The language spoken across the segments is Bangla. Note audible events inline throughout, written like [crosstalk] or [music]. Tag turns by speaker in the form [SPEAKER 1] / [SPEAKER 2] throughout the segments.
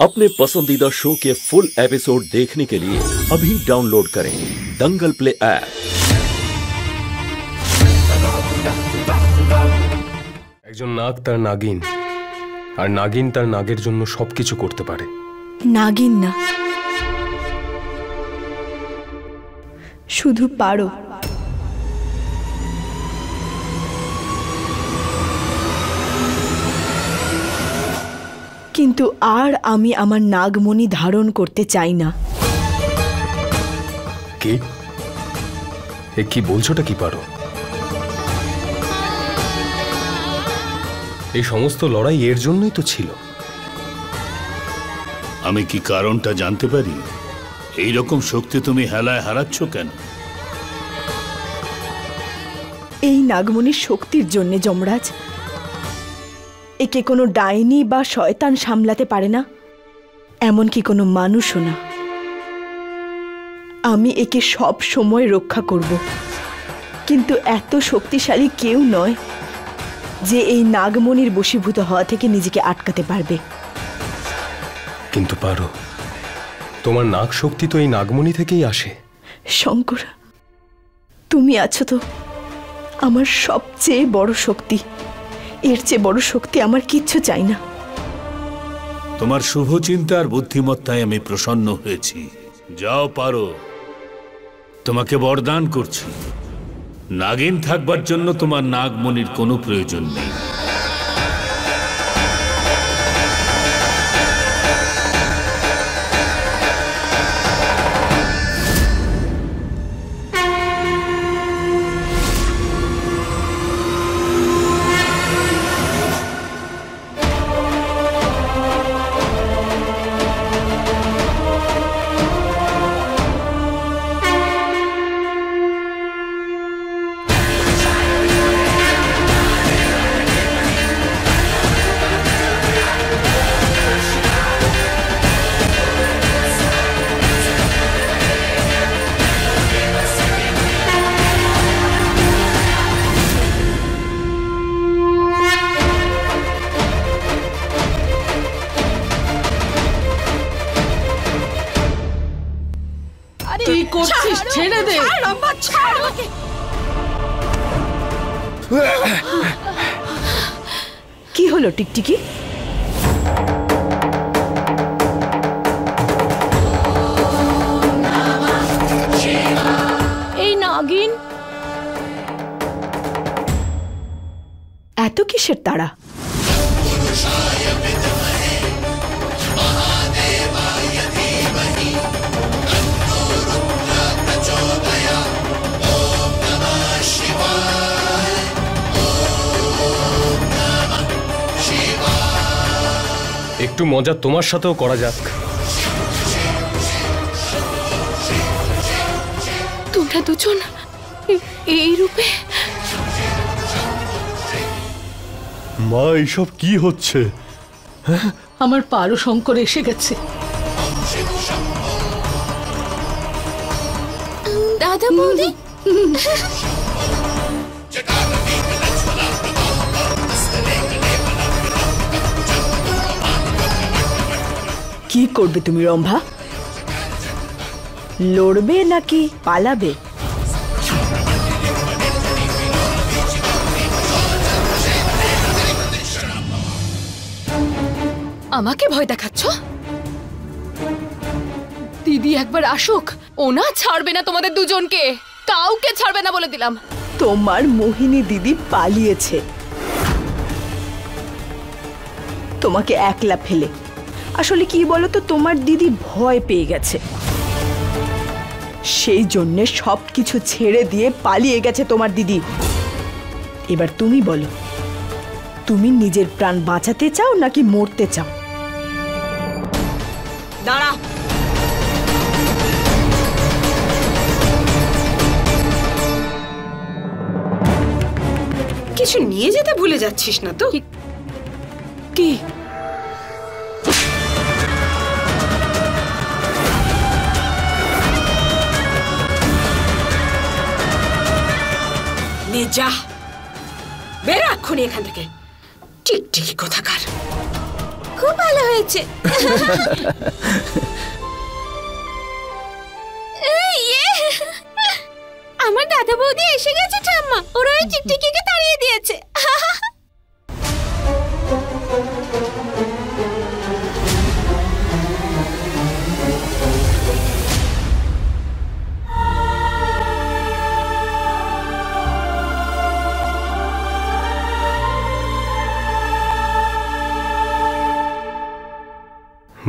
[SPEAKER 1] अपने पसंदीदा शो के फुल एपिसोड देखने के लिए अभी डाउनलोड करें दंगल प्ले ऐप
[SPEAKER 2] একজন নাগ তার নাগিন আর নাগিন তার নাগের জন্য সবকিছু করতে পারে
[SPEAKER 3] নাগিন না শুধু পারো কিন্তু আর আমি আমার নাগমণি ধারণ করতে চাই না।
[SPEAKER 2] কি? এ কি বলছোটা কি পারো? এই সমস্ত লড়াই এর জন্যই তো ছিল।
[SPEAKER 4] আমি কি কারণটা জানতে পারি? এই রকম শক্তি তুমি হেলায় হারাচ্ছ কেন?
[SPEAKER 3] এই নাগমণির শক্তির জন্যে যমরাজ একে কোনো ডাইনি বা শয়তান সামলাতে পারে না এমনকি কোনো মানুষও না। আমি একে সব সময় রক্ষা করব কিন্তু এত শক্তিশালী কেউ নয় যে এই নাগমণির বশীভূত হওয়া থেকে নিজেকে আটকাতে পারবে।
[SPEAKER 2] কিন্তু পারো তোমার নাগ শক্তি তো এই নাগমণি থেকেই আসে।
[SPEAKER 3] শঙ্কর তুমি আছো তো আমার সবচেয়ে বড় শক্তি। এর চেয়ে বড় শক্তি আমার কিচ্ছু চাই না।
[SPEAKER 4] তোমার শুভ চিন্তার বুদ্ধিমত্তায় আমি প্রসন্ন হয়েছি। যাও পারো। তোমাকে বরদান করছি। নাগিন থাকবার জন্য তোমার নাগমণির কোনো প্রয়োজন নেই।
[SPEAKER 5] কি করছিস? ছেড়ে দে।
[SPEAKER 3] কি হলো টিকটিকি?
[SPEAKER 5] এই নাগিন।
[SPEAKER 3] এত কিসের তাড়া?
[SPEAKER 2] একটু মজা তোমার সাথেও করা যাক।
[SPEAKER 5] তোমরা দুজন এই রূপে?
[SPEAKER 6] মা এইসব কি হচ্ছে?
[SPEAKER 5] আমার পারো শঙ্কর এসে গেছে।
[SPEAKER 7] দাদা বৌদি? [laughs]
[SPEAKER 3] কি করবে তুমি রম্ভা? লড়বে নাকি পালাবে?
[SPEAKER 7] আমাকে ভয় দেখাচ্ছ? দিদি একবার আসুক ওনা ছাড়বে না তোমাদের দুজনকে। কাউকে ছাড়বে না বলে দিলাম।
[SPEAKER 3] তোমার মোহিনী দিদি পালিয়েছে। তোমাকে একলা ফেলে আসলে কি বলো তো তোমার দিদি ভয় পেয়ে গেছে। সেই জন্যে সব কিছু ছেড়ে দিয়ে পালিয়ে গেছে তোমার দিদি। এবার তুমি বলো তুমি নিজের প্রাণ বাঁচাতে চাও নাকি মরতে চাও? দাঁড়া
[SPEAKER 8] কিছু নিয়ে যেতে ভুলে যাচ্ছিস না তো?
[SPEAKER 3] কি?
[SPEAKER 8] নে যা। বেরা এক্ষুনি এখান থেকে। টিকটিকি কোথাকার। খুব ভালো হয়েছে। ইয়ে। আমার দাদা বৌদি এসে গেছে ঠাম্মা। ওরা ওই টিকটিকিকে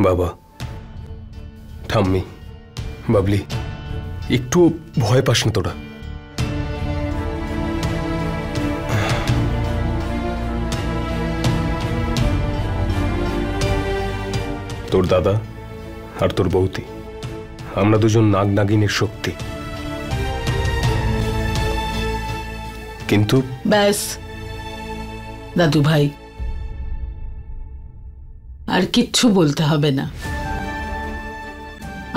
[SPEAKER 2] বাবা। ঠাম্মি, বাবলি, একটু ভয় পাস না তোরা। তোর দাদা আর তোর বৌতি আমরা দুজন নাগ নাগিনের শক্তি। কিন্তু
[SPEAKER 9] ব্যাস দাদু ভাই আর কিচ্ছু বলতে হবে না।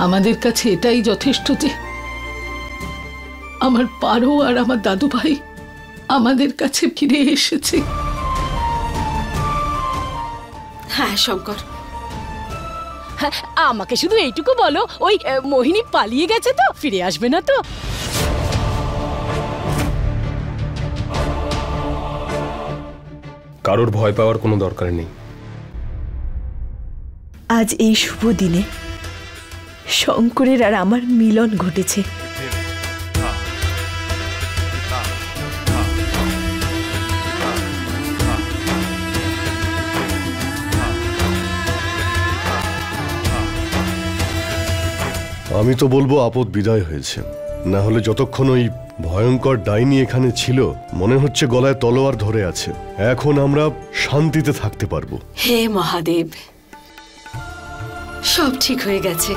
[SPEAKER 9] আমাদের কাছে এটাই যথেষ্ট যে আমার পারো আর আমার দাদু ভাই আমাদের কাছে ফিরে এসেছে।
[SPEAKER 8] হ্যাঁ শঙ্কর।
[SPEAKER 7] হ্যাঁ, আমাকে শুধু এইটুকু বলো ওই মোহিনী পালিয়ে গেছে তো ফিরে আসবে না তো?
[SPEAKER 2] কারোর ভয় পাওয়ার কোনো দরকার নেই।
[SPEAKER 3] আজ এই শুভ দিনে শঙ্করের আর আমার মিলন ঘটেছে।
[SPEAKER 6] আমি তো বলব আপদ বিদায় হয়েছে। না হলে যতক্ষণ ওই ভয়ঙ্কর ডাইনি এখানে ছিল মনে হচ্ছে গলায় তলোয়ার ধরে আছে। এখন আমরা শান্তিতে থাকতে পারব।
[SPEAKER 8] হে মহাদেব সব ঠিক হয়ে গেছে।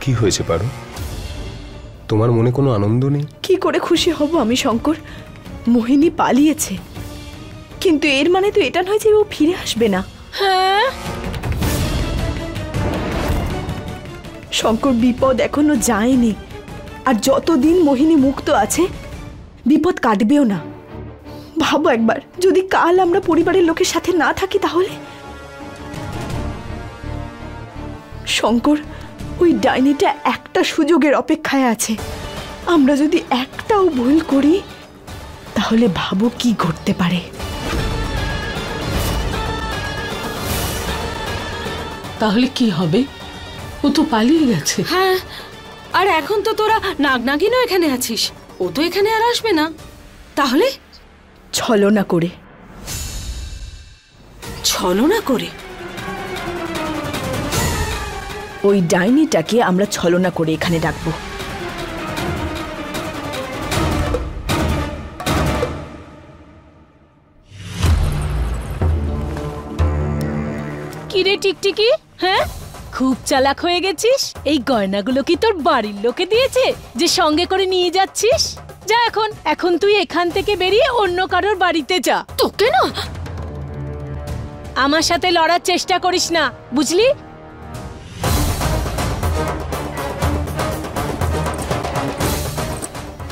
[SPEAKER 2] কি হয়েছে পারো? তোমার মনে কোনো আনন্দ নেই?
[SPEAKER 3] কি করে খুশি হব আমি শঙ্কর? মোহিনী পালিয়েছে। কিন্তু এর মানে তো এটা নয় যে ও ফিরে আসবে না।
[SPEAKER 7] হ্যাঁ?
[SPEAKER 3] শঙ্কর বিপদ এখনও যায়নি। আর যতদিন মোহিনী মুক্ত আছে বিপদ কাটবেও না। ভাবো একবার। যদি কাল আমরা পরিবারের লোকের সাথে না থাকি তাহলে? শঙ্কর ওই ডাইনিটা একটা সুযোগের অপেক্ষায় আছে। আমরা যদি একটাও ভুল করি তাহলে ভাবো কি ঘটতে পারে।
[SPEAKER 9] তাহলে কি হবে? ও তো পালিয়ে গেছে।
[SPEAKER 8] হ্যাঁ আর এখন তো তোরা নাগনাগিনও এখানে আছিস। ও তো এখানে আর আসবে না। তাহলে?
[SPEAKER 3] ছলনা করে।
[SPEAKER 8] ছলনা করে?
[SPEAKER 3] ওই ডাইনিটাকে আমরা ছলনা করে এখানে ডাকবো
[SPEAKER 7] কিরে টিকটিকি হ্যাঁ? খুব চালাক হয়ে গেছিস? এই গয়নাগুলো কি তোর বাড়ির লোকে দিয়েছে যে সঙ্গে করে নিয়ে যাচ্ছিস? যা এখন এখন তুই এখান থেকে বেরিয়ে অন্য কারোর বাড়িতে যা। তোকে না? আমার সাথে লড়ার চেষ্টা করিস না বুঝলি?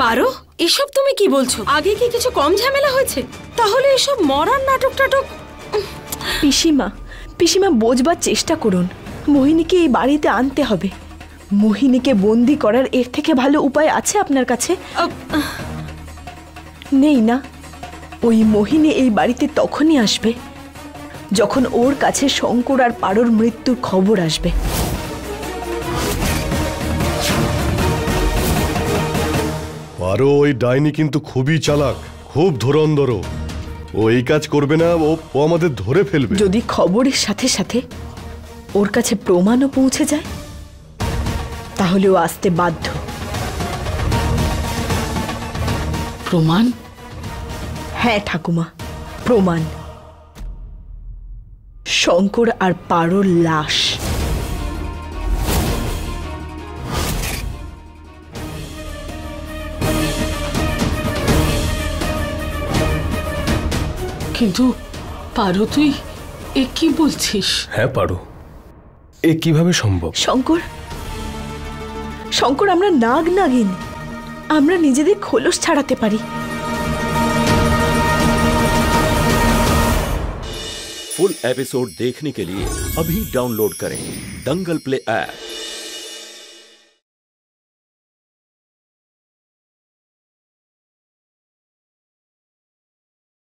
[SPEAKER 8] পারো এসব তুমি কি বলছো? আগে কি কিছু কম ঝামেলা হয়েছে? তাহলে এসব মরার নাটক টাটক
[SPEAKER 3] পিসিমা পিসিমা বোঝবার চেষ্টা করুন। মোহিনীকে এই বাড়িতে আনতে হবে। মোহিনীকে বন্দি করার এর থেকে ভালো উপায় আছে আপনার কাছে? নেই না। ওই মোহিনী এই বাড়িতে তখনই আসবে যখন ওর কাছে শঙ্কর আর পারোর মৃত্যুর খবর আসবে।
[SPEAKER 6] আরও ওই ডাইনি কিন্তু খুবই চালাক খুব ধুরন্ধর। ও এই কাজ করবে না ও ও আমাদের ধরে ফেলবে।
[SPEAKER 3] যদি খবরের সাথে সাথে ওর কাছে প্রমাণও পৌঁছে যায় তাহলে ও আসতে বাধ্য।
[SPEAKER 9] প্রমাণ?
[SPEAKER 3] হ্যাঁ ঠাকুমা প্রমাণ। শঙ্কর আর পারোর লাশ।
[SPEAKER 9] কিন্তু পারো তুই এ কি বলছিস?
[SPEAKER 2] হ্যাঁ পারো। এ কীভাবে সম্ভব?
[SPEAKER 3] শঙ্কর शंकर শঙ্কর नाग नागिन নাগিন निजे दे खोलोस ছাড়াতে पारी
[SPEAKER 1] फुल एपिसोड देखने के लिए अभी डाउनलोड करें, दंगल प्ले ऐप